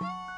you